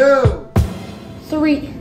Two. Three.